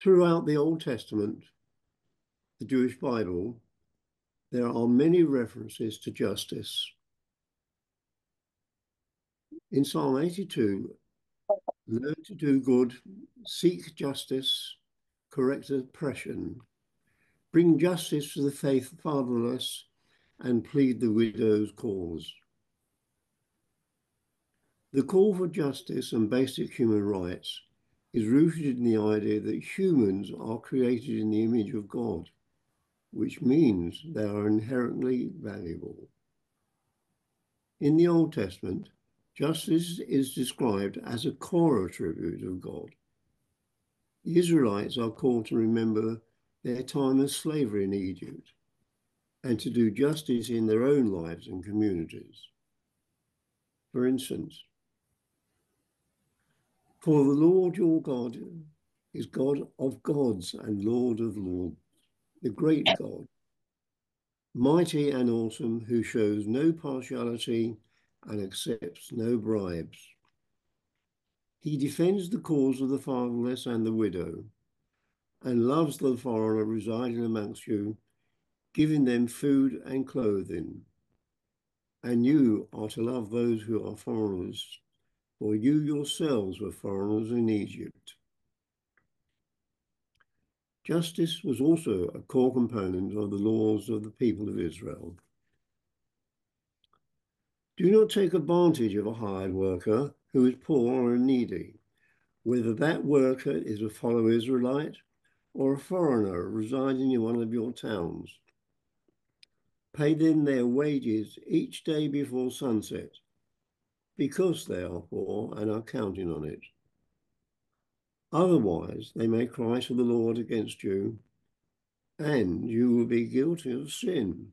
Throughout the Old Testament, the Jewish Bible, there are many references to justice. In Psalm 82, learn to do good, seek justice, correct oppression, bring justice to the faith fatherless, and plead the widow's cause. The call for justice and basic human rights is rooted in the idea that humans are created in the image of God, which means they are inherently valuable. In the Old Testament, justice is described as a core attribute of God. The Israelites are called to remember their time of slavery in Egypt and to do justice in their own lives and communities. For instance, for the Lord your God is God of gods and Lord of lords, the great God, mighty and awesome, who shows no partiality and accepts no bribes. He defends the cause of the fatherless and the widow, and loves the foreigner residing amongst you, giving them food and clothing. And you are to love those who are foreigners, for you yourselves were foreigners in Egypt. Justice was also a core component of the laws of the people of Israel. Do not take advantage of a hired worker who is poor or needy, whether that worker is a fellow Israelite or a foreigner residing in one of your towns. Pay them their wages each day before sunset, because they are poor and are counting on it. Otherwise, they may cry to the Lord against you, and you will be guilty of sin.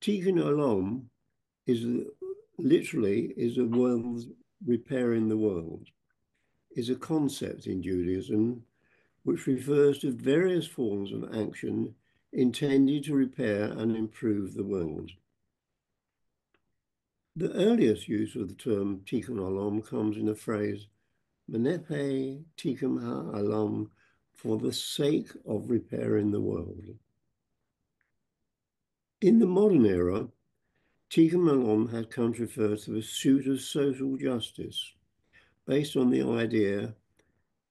Tikkun Olam is literally is a world repairing the world, is a concept in Judaism which refers to various forms of action intended to repair and improve the world. The earliest use of the term tikkun olam comes in the phrase mipnei tikkun ha'olam for the sake of repairing the world. In the modern era, tikkun olam has come to refer to the suit of social justice based on the idea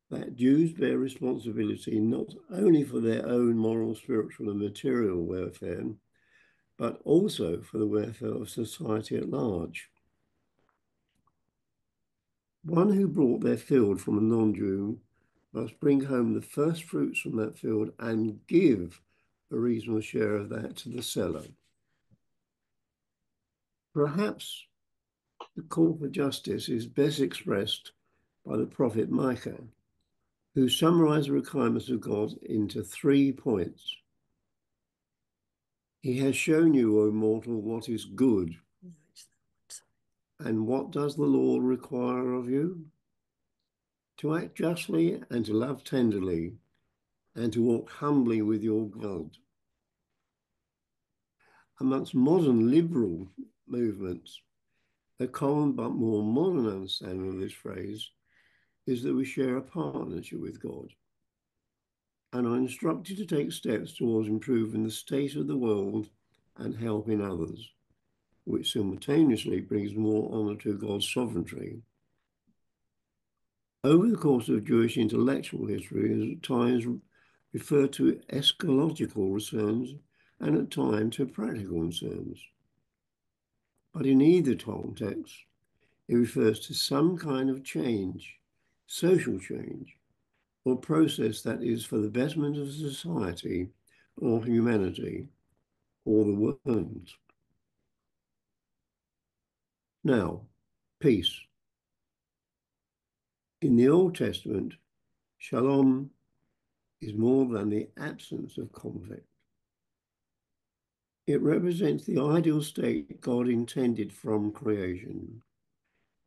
that Jews bear responsibility not only for their own moral, spiritual, and material welfare, but also for the welfare of society at large. One who brought their field from a non Jew must bring home the first fruits from that field and give a reasonable share of that to the seller. Perhaps the call for justice is best expressed by the prophet Micah, who summarized the requirements of God into three points. He has shown you, O mortal, what is good. And what does the law require of you? To act justly and to love tenderly and to walk humbly with your God. Amongst modern liberal movements, a common but more modern understanding of this phrase is that we share a partnership with God and are instructed to take steps towards improving the state of the world and helping others, which simultaneously brings more honour to God's sovereignty. Over the course of Jewish intellectual history, is at times referred to eschatological concerns and at times to practical concerns. But in either context, it refers to some kind of change, social change, or process that is for the betterment of society or humanity or the world. Now, peace. In the Old Testament, shalom is more than the absence of conflict. It represents the ideal state God intended from creation.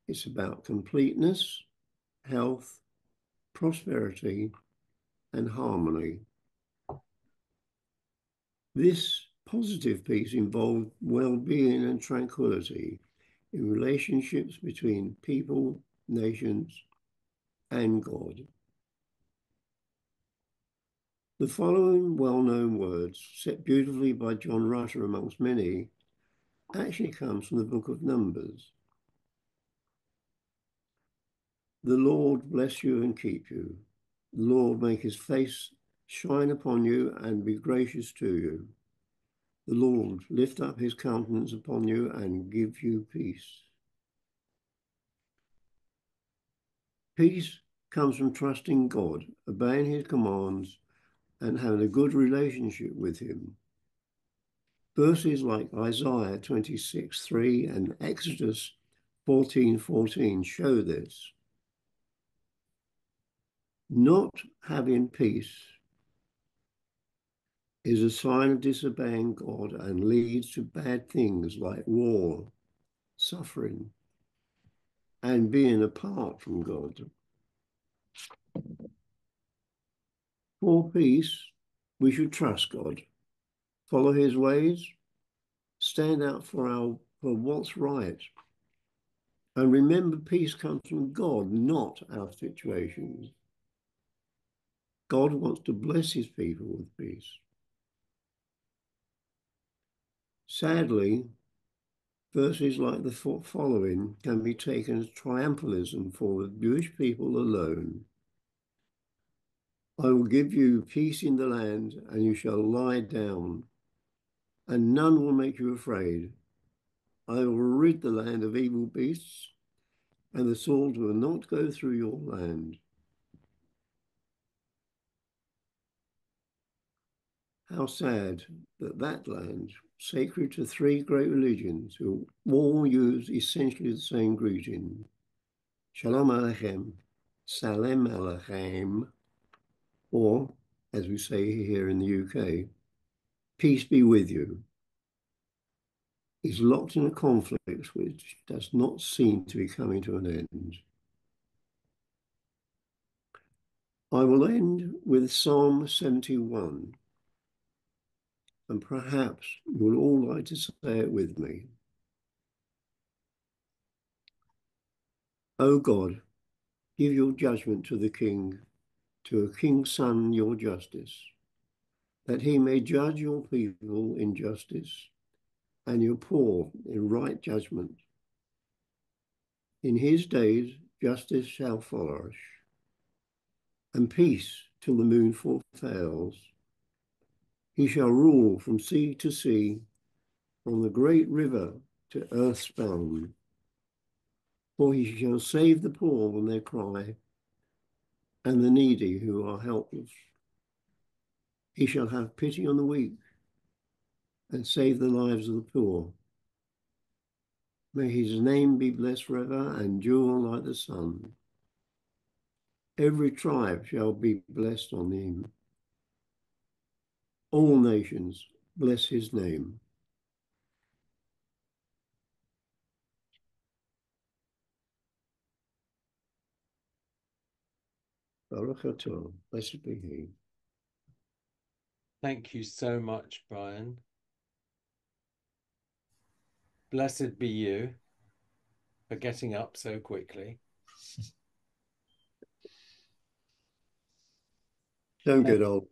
It's about completeness, health, prosperity, and harmony. This positive peace involved well-being and tranquility in relationships between people, nations, and God. The following well-known words, set beautifully by John Rutter amongst many, actually comes from the book of Numbers. The Lord bless you and keep you. The Lord make his face shine upon you and be gracious to you. The Lord lift up his countenance upon you and give you peace. Peace comes from trusting God, obeying his commands, and having a good relationship with him. Verses like Isaiah 26 3 and Exodus 14 14 show this. Not having peace is a sign of disobeying God and leads to bad things like war, suffering, and being apart from God. For peace, we should trust God, follow his ways, stand out for our for what's right. And remember, peace comes from God, not our situations. God wants to bless his people with peace. Sadly, verses like the following can be taken as triumphalism for the Jewish people alone. I will give you peace in the land, and you shall lie down, and none will make you afraid. I will rid the land of evil beasts, and the sword will not go through your land. How sad that that land, sacred to three great religions who all use essentially the same greeting, Shalom Aleichem, Salem Aleichem, or, as we say here in the UK, peace be with you, is locked in a conflict which does not seem to be coming to an end. I will end with Psalm 71 and perhaps you'll all like to say it with me. O God, give your judgment to the king, to a king's son your justice, that he may judge your people in justice and your poor in right judgment. In his days justice shall flourish, and peace till the moon fails he shall rule from sea to sea, from the great river to earth's bound. For he shall save the poor when they cry, and the needy who are helpless. He shall have pity on the weak, and save the lives of the poor. May his name be blessed forever and jewel like the sun. Every tribe shall be blessed on him all nations bless his name. Blessed be he. Thank you so much, Brian. Blessed be you for getting up so quickly. Don't get old.